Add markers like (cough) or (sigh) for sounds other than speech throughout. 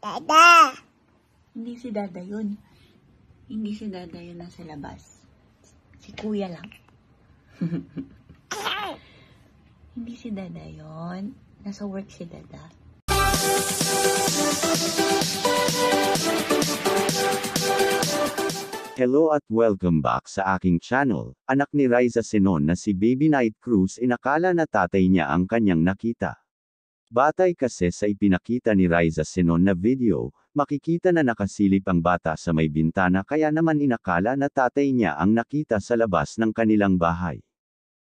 Dada. Hindi si Dada yun. Hindi si Dada yun nasa labas. Si Kuya lang. (laughs) Hindi si Dada yun. Nasa work si Dada. Hello at welcome back sa aking channel. Anak ni Riza Senon na si Baby Night Cruz inakala na tatay niya ang kanyang nakita. Batay kasi sa ipinakita ni Riza Senon na video, makikita na nakasilip ang bata sa may bintana kaya naman inakala na tatay niya ang nakita sa labas ng kanilang bahay.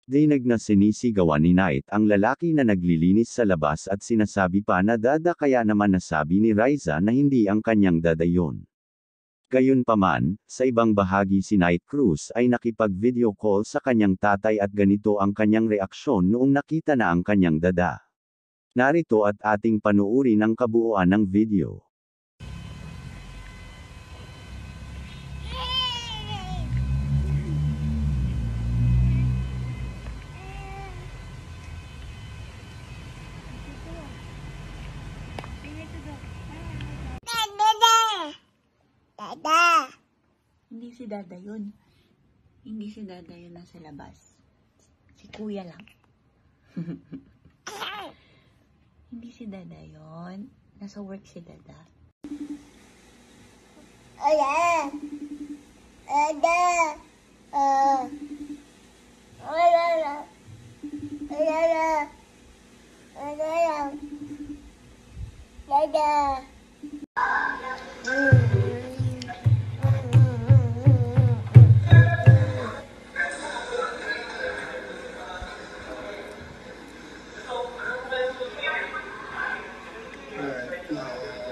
Dinag na sinisigawan ni Knight ang lalaki na naglilinis sa labas at sinasabi pa na dada kaya naman nasabi ni Riza na hindi ang kanyang dada yun. Gayunpaman, sa ibang bahagi si Knight Cruz ay nakipag-video call sa kanyang tatay at ganito ang kanyang reaksyon noong nakita na ang kanyang dada. Narito at ating panuurin ang kabuuan ng video. Dada. Hindi si Dada yun. Hindi si Dada yun nasa labas. Si Kuya lang. (laughs) Hindi si Dada yun. Nasa work si Dada. Dada. Dada. Ah. Dada. Dada. Dada. Dada. No.